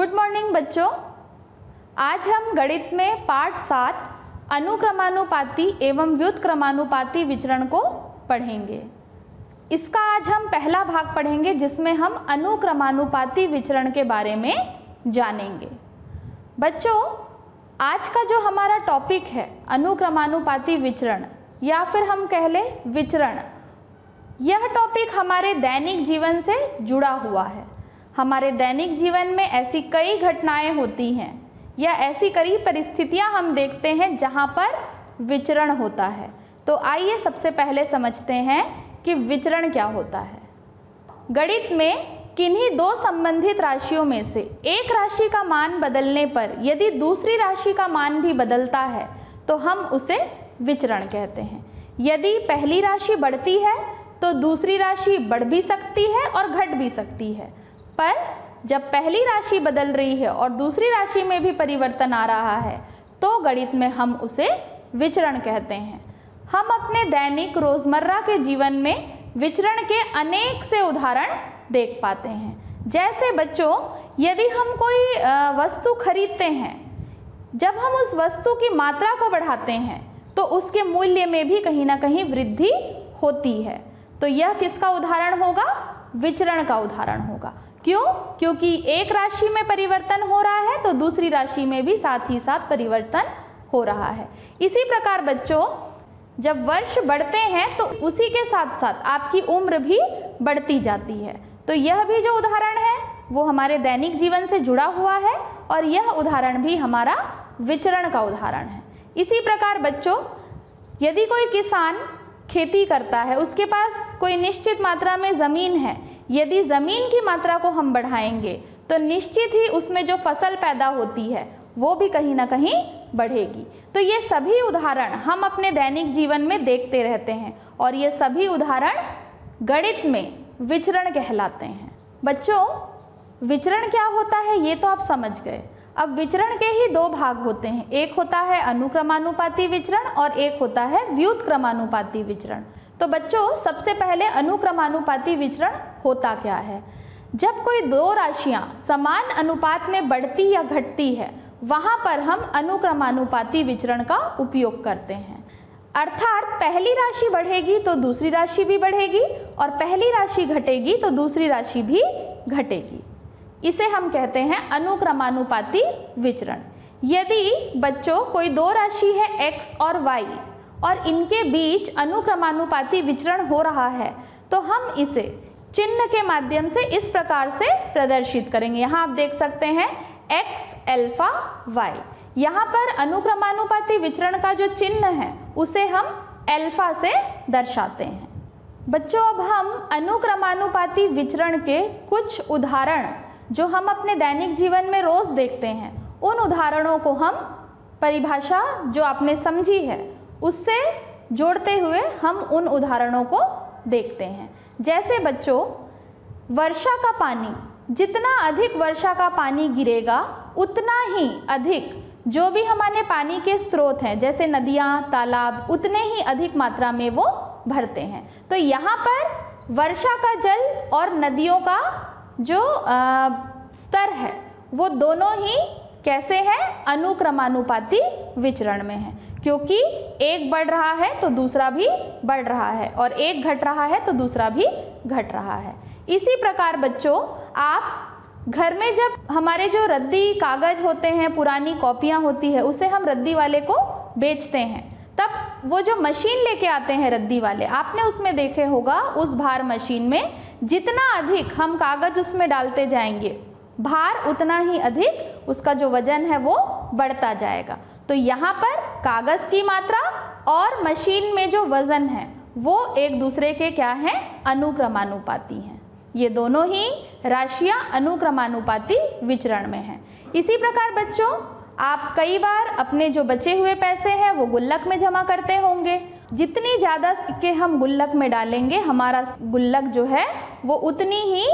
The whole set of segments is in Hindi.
गुड मॉर्निंग बच्चों। आज हम गणित में पाठ सात, अनुक्रमानुपाती एवं व्युत व्युत्क्रमानुपाती विचरण को पढ़ेंगे। इसका आज हम पहला भाग पढ़ेंगे, जिसमें हम अनुक्रमानुपाती विचरण के बारे में जानेंगे। बच्चों, आज का जो हमारा टॉपिक है, अनुक्रमानुपाती विचरण, या फिर हम कह लें विचरण, यह टॉपिक हमारे दैनिक जीवन से जुड़ा हुआ है। हमारे दैनिक जीवन में ऐसी कई घटनाएँ होती हैं, या ऐसी कई परिस्थितियाँ हम देखते हैं जहाँ पर विचरण होता है। तो आइए सबसे पहले समझते हैं कि विचरण क्या होता है। गणित में किन्हीं दो संबंधित राशियों में से एक राशि का मान बदलने पर यदि दूसरी राशि का मान भी बदलता है तो हम उसे विचरण कहते हैं। यदि पहली राशि बढ़ती है तो दूसरी राशि बढ़ भी सकती है और घट भी सकती है। पर जब पहली राशि बदल रही है और दूसरी राशि में भी परिवर्तन आ रहा है तो गणित में हम उसे विचरण कहते हैं। हम अपने दैनिक रोज़मर्रा के जीवन में विचरण के अनेक से उदाहरण देख पाते हैं। जैसे बच्चों, यदि हम कोई वस्तु खरीदते हैं, जब हम उस वस्तु की मात्रा को बढ़ाते हैं तो उसके मूल्य में भी कहीं ना कहीं वृद्धि होती है। तो यह किसका उदाहरण होगा? विचरण का उदाहरण होगा। क्यों? क्योंकि एक राशि में परिवर्तन हो रहा है तो दूसरी राशि में भी साथ ही साथ परिवर्तन हो रहा है। इसी प्रकार बच्चों, जब वर्ष बढ़ते हैं तो उसी के साथ साथ आपकी उम्र भी बढ़ती जाती है। तो यह भी जो उदाहरण है, वो हमारे दैनिक जीवन से जुड़ा हुआ है और यह उदाहरण भी हमारा विचरण का उदाहरण है। इसी प्रकार बच्चों, यदि कोई किसान खेती करता है, उसके पास कोई निश्चित मात्रा में ज़मीन है यदि ज़मीन की मात्रा को हम बढ़ाएँगे तो निश्चित ही उसमें जो फ़सल पैदा होती है, वो भी कहीं ना कहीं बढ़ेगी। तो ये सभी उदाहरण हम अपने दैनिक जीवन में देखते रहते हैं और ये सभी उदाहरण गणित में विचरण कहलाते हैं। बच्चों, विचरण क्या होता है ये तो आप समझ गए। अब विचरण के ही दो भाग होते हैं। एक होता है अनुक्रमानुपाती विचरण और एक होता है व्युत्क्रमानुपाती विचरण। तो बच्चों, सबसे पहले अनुक्रमानुपाती विचरण होता क्या है? जब कोई दो राशियाँ समान अनुपात में बढ़ती या घटती है, वहाँ पर हम अनुक्रमानुपाती विचरण का उपयोग करते हैं। अर्थात पहली राशि बढ़ेगी तो दूसरी राशि भी बढ़ेगी और पहली राशि घटेगी तो दूसरी राशि भी घटेगी। इसे हम कहते हैं अनुक्रमानुपाती विचरण। यदि बच्चों, कोई दो राशि है, x और y, और इनके बीच अनुक्रमानुपाती विचरण हो रहा है तो हम इसे चिन्ह के माध्यम से इस प्रकार से प्रदर्शित करेंगे। यहाँ आप देख सकते हैं, x एल्फा y यहाँ पर अनुक्रमानुपाती विचरण का जो चिन्ह है, उसे हम एल्फा से दर्शाते हैं। बच्चों, अब हम अनुक्रमानुपाती विचरण के कुछ उदाहरण जो हम अपने दैनिक जीवन में रोज देखते हैं, उन उदाहरणों को हम परिभाषा जो आपने समझी है, उससे जोड़ते हुए हम उन उदाहरणों को देखते हैं। जैसे बच्चों, वर्षा का पानी, जितना अधिक वर्षा का पानी गिरेगा, उतना ही अधिक जो भी हमारे पानी के स्रोत हैं, जैसे नदियाँ, तालाब, उतने ही अधिक मात्रा में वो भरते हैं। तो यहाँ पर वर्षा का जल और नदियों का जो स्तर है, वो दोनों ही कैसे हैं? अनुक्रमानुपाती विचरण में है। क्योंकि एक बढ़ रहा है तो दूसरा भी बढ़ रहा है और एक घट रहा है तो दूसरा भी घट रहा है। इसी प्रकार बच्चों, आप घर में जब हमारे जो रद्दी कागज़ होते हैं, पुरानी कॉपियाँ होती है, उसे हम रद्दी वाले को बेचते हैं, तब वो जो मशीन लेके आते हैं रद्दी वाले, आपने उसमें देखे होगा, उस भार मशीन में जितना अधिक हम कागज़ उसमें डालते जाएँगे, भार उतना ही अधिक उसका जो वज़न है वो बढ़ता जाएगा। तो यहाँ पर कागज़ की मात्रा और मशीन में जो वज़न है, वो एक दूसरे के क्या हैं? अनुक्रमानुपाती हैं। ये दोनों ही राशियाँ अनुक्रमानुपाती विचरण में हैं। इसी प्रकार बच्चों आप कई बार अपने जो बचे हुए पैसे हैं, वो गुल्लक में जमा करते होंगे। जितनी ज़्यादा सिक्के हम गुल्लक में डालेंगे, हमारा गुल्लक जो है, वो उतनी ही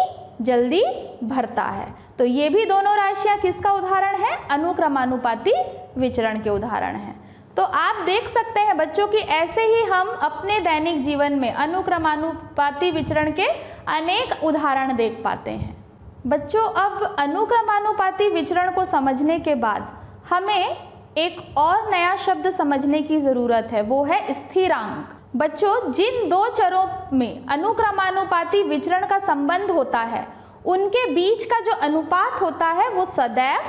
जल्दी भरता है। तो ये भी दोनों राशियाँ किसका उदाहरण है? अनुक्रमानुपाती विचरण के उदाहरण हैं। तो आप देख सकते हैं बच्चों की ऐसे ही हम अपने दैनिक जीवन में अनुक्रमानुपाती विचरण के अनेक उदाहरण देख पाते हैं। बच्चों, अब अनुक्रमानुपाती विचरण को समझने के बाद हमें एक और नया शब्द समझने की ज़रूरत है, वो है स्थिरांक। बच्चों, जिन दो चरों में अनुक्रमानुपाती विचरण का संबंध होता है, उनके बीच का जो अनुपात होता है, वो सदैव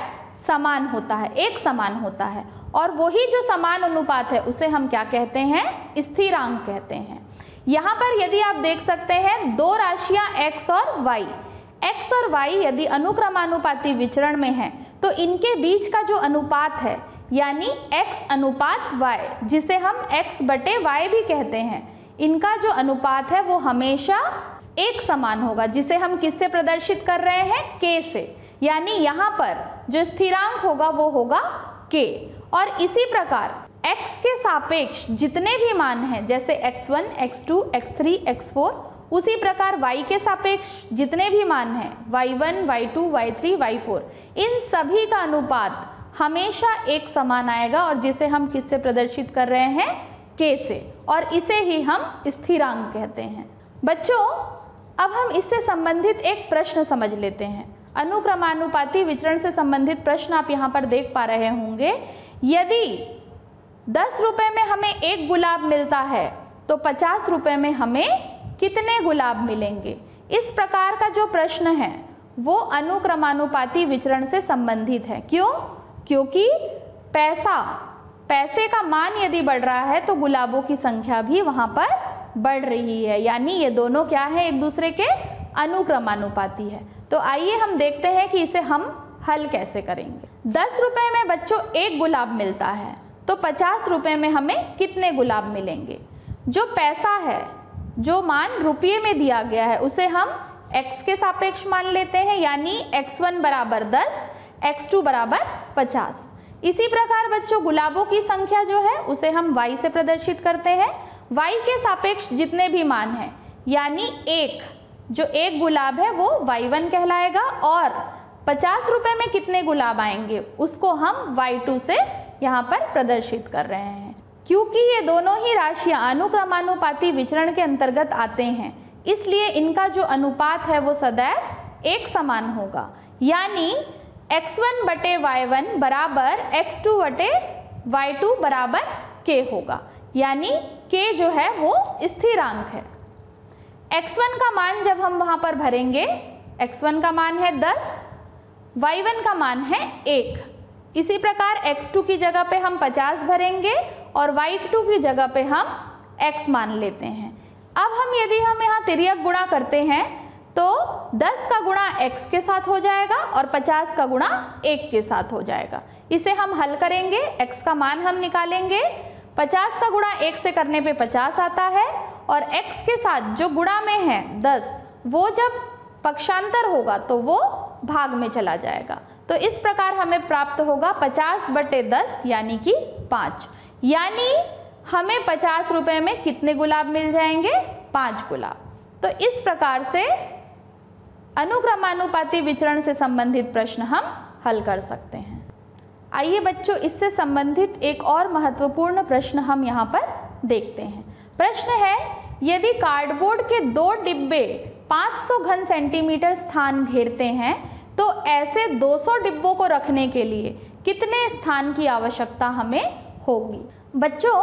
समान होता है, एक समान होता है। और वही जो समान अनुपात है, उसे हम क्या कहते हैं? स्थिरांक कहते हैं। यहाँ पर यदि आप देख सकते हैं, दो राशियाँ x और y x और y यदि अनुक्रमानुपाती विचरण में है तो इनके बीच का जो अनुपात है यानी x अनुपात y जिसे हम x बटे y भी कहते हैं इनका जो अनुपात है वो हमेशा एक समान होगा जिसे हम किससे प्रदर्शित कर रहे हैं? k से। यानी यहाँ पर जो स्थिरांक होगा वो होगा k और इसी प्रकार x के सापेक्ष जितने भी मान हैं जैसे x1, x2, x3, x4 उसी प्रकार y के सापेक्ष जितने भी मान हैं y1, y2, y3, y4 इन सभी का अनुपात हमेशा एक समान आएगा और जिसे हम किससे प्रदर्शित कर रहे हैं? k से। और इसे ही हम स्थिरांक कहते हैं। बच्चों अब हम इससे संबंधित एक प्रश्न समझ लेते हैं। अनुक्रमानुपाती विचरण से संबंधित प्रश्न आप यहाँ पर देख पा रहे होंगे। यदि दस रुपये में हमें एक गुलाब मिलता है तो पचास रुपये में हमें कितने गुलाब मिलेंगे? इस प्रकार का जो प्रश्न है, वो अनुक्रमानुपाती विचरण से संबंधित है। क्यों? क्योंकि पैसा, पैसे का मान यदि बढ़ रहा है तो गुलाबों की संख्या भी वहाँ पर बढ़ रही है। यानी ये दोनों क्या है? एक दूसरे के अनुक्रमानुपाती है। तो आइए हम देखते हैं कि इसे हम हल कैसे करेंगे। दस रुपये में बच्चों एक गुलाब मिलता है तो पचास रुपये में हमें कितने गुलाब मिलेंगे? जो पैसा है जो मान रुपये में दिया गया है, उसे हम x के सापेक्ष मान लेते हैं, यानी x1 बराबर दस x2 बराबर पचास। इसी प्रकार बच्चों, गुलाबों की संख्या जो है, उसे हम y से प्रदर्शित करते हैं। y के सापेक्ष जितने भी मान हैं, यानी एक, जो एक गुलाब है, वो y1 कहलाएगा और पचास रुपये में कितने गुलाब आएँगे, उसको हम y2 से यहाँ पर प्रदर्शित कर रहे हैं। क्योंकि ये दोनों ही राशियाँ अनुक्रमानुपाती विचरण के अंतर्गत आते हैं, इसलिए इनका जो अनुपात है वो सदैव एक समान होगा। यानी x1 बटे y1 बराबर x2 बटे y2 बराबर k होगा। यानी k जो है वो स्थिरांक है। x1 का मान जब हम वहाँ पर भरेंगे, x1 का मान है 10 y1 का मान है 1 इसी प्रकार x2 की जगह पे हम 50 भरेंगे और y2 की जगह पे हम x मान लेते हैं। अब हम यदि हम यहाँ तिरक गुणा करते हैं तो 10 का गुणा x के साथ हो जाएगा और 50 का गुणा 1 के साथ हो जाएगा। इसे हम हल करेंगे, x का मान हम निकालेंगे। 50 का गुणा 1 से करने पे 50 आता है और x के साथ जो गुणा में है 10 वो जब पक्षांतर होगा तो वो भाग में चला जाएगा। तो इस प्रकार हमें प्राप्त होगा 50 बटे दस यानी कि 5 यानी हमें पचास रुपये में कितने गुलाब मिल जाएँगे? पाँच गुलाब। तो इस प्रकार से अनुक्रमानुपाती विचरण से संबंधित प्रश्न हम हल कर सकते हैं। आइए बच्चों, इससे संबंधित एक और महत्वपूर्ण प्रश्न हम यहाँ पर देखते हैं। प्रश्न है, यदि कार्डबोर्ड के दो डिब्बे 500 घन सेंटीमीटर स्थान घेरते हैं तो ऐसे 200 डिब्बों को रखने के लिए कितने स्थान की आवश्यकता हमें होगी। बच्चों,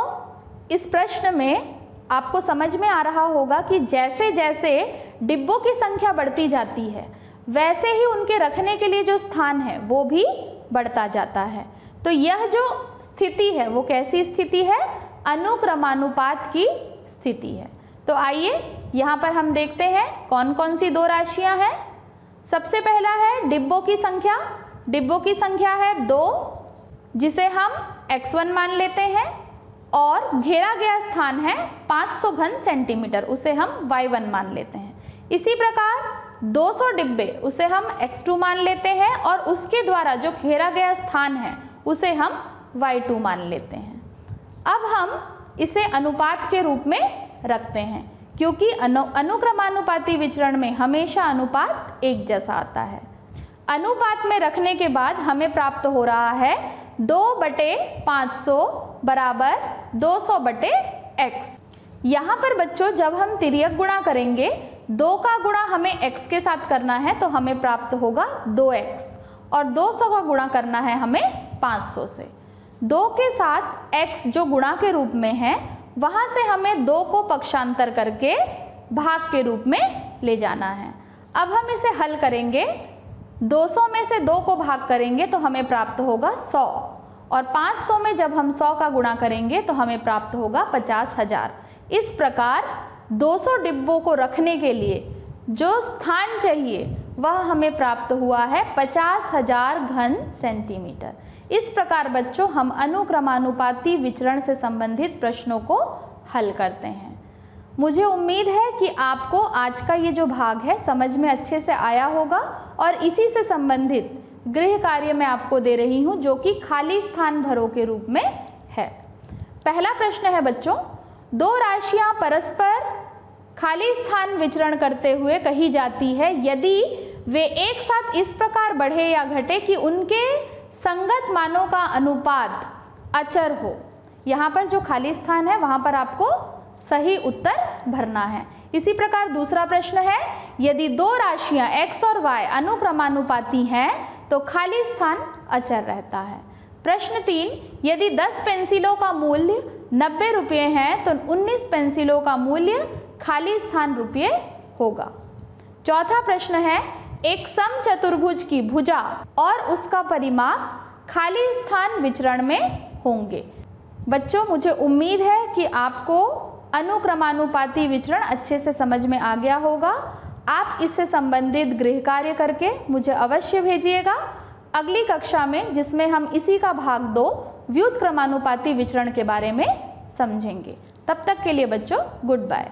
इस प्रश्न में आपको समझ में आ रहा होगा कि जैसे जैसे डिब्बों की संख्या बढ़ती जाती है, वैसे ही उनके रखने के लिए जो स्थान है, वो भी बढ़ता जाता है। तो यह जो स्थिति है, वो कैसी स्थिति है? अनुक्रमानुपात की स्थिति है। तो आइए, यहाँ पर हम देखते हैं कौन कौन सी दो राशियाँ हैं। सबसे पहला है डिब्बों की संख्या। डिब्बों की संख्या है दो, जिसे हम x1 मान लेते हैं और घेरा गया स्थान है 500 घन सेंटीमीटर, उसे हम y1 मान लेते हैं। इसी प्रकार 200 डिब्बे, उसे हम x2 मान लेते हैं और उसके द्वारा जो घेरा गया स्थान है, उसे हम y2 मान लेते हैं। अब हम इसे अनुपात के रूप में रखते हैं, क्योंकि अनु, अनुक्रमानुपाती विचरण में हमेशा अनुपात एक जैसा आता है। अनुपात में रखने के बाद हमें प्राप्त हो रहा है दो बटे पाँच सौ बराबर दो सौ बटे एक्स। यहाँ पर बच्चों, जब हम तिरक गुणा करेंगे, दो का गुणा हमें x के साथ करना है तो हमें प्राप्त होगा 2x और 200 का गुणा करना है हमें 500 से दो के साथ x जो गुणा के रूप में है, वहाँ से हमें दो को पक्षांतर करके भाग के रूप में ले जाना है। अब हम इसे हल करेंगे। 200 में से दो को भाग करेंगे तो हमें प्राप्त होगा 100 और 500 में जब हम 100 का गुणा करेंगे तो हमें प्राप्त होगा पचास हज़ार। इस प्रकार 200 डिब्बों को रखने के लिए जो स्थान चाहिए, वह हमें प्राप्त हुआ है पचास हज़ार घन सेंटीमीटर। इस प्रकार बच्चों हम अनुक्रमानुपाती विचरण से संबंधित प्रश्नों को हल करते हैं। मुझे उम्मीद है कि आपको आज का ये जो भाग है, समझ में अच्छे से आया होगा और इसी से संबंधित गृह कार्य मैं आपको दे रही हूँ, जो कि खाली स्थान भरो के रूप में है। पहला प्रश्न है बच्चों, दो राशियाँ परस्पर खाली स्थान विचरण करते हुए कही जाती है, यदि वे एक साथ इस प्रकार बढ़े या घटे कि उनके संगत मानों का अनुपात अचर हो। यहाँ पर जो खाली स्थान है, वहाँ पर आपको सही उत्तर भरना है। इसी प्रकार दूसरा प्रश्न है, यदि दो राशियाँ x और y अनुक्रमानुपाती हैं तो खाली स्थान अचर रहता है। प्रश्न तीन, यदि 10 पेंसिलों का मूल्य नब्बे रुपये है तो 19 पेंसिलों का मूल्य खाली स्थान रुपये होगा। चौथा प्रश्न है, एक सम चतुर्भुज की भुजा और उसका परिमाप खाली स्थान विचरण में होंगे। बच्चों, मुझे उम्मीद है कि आपको अनुक्रमानुपाती विचरण अच्छे से समझ में आ गया होगा। आप इससे संबंधित गृह कार्य करके मुझे अवश्य भेजिएगा। अगली कक्षा में, जिसमें हम इसी का भाग दो व्युत क्रमानुपाती विचरण के बारे में समझेंगे। तब तक के लिए बच्चों, गुड बाय।